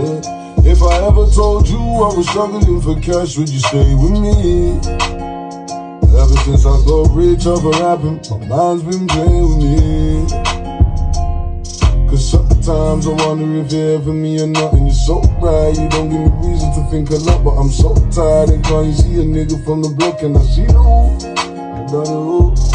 Yeah. If I ever told you I was struggling for cash, would you stay with me? Ever since I got rich off of rapping, my mind's been playing with me. Cause sometimes I wonder if you're ever me or not. And you're so right, you don't give me reason to think a lot. But I'm so tired and can't you see a nigga from the block and I see the. I got a hoop.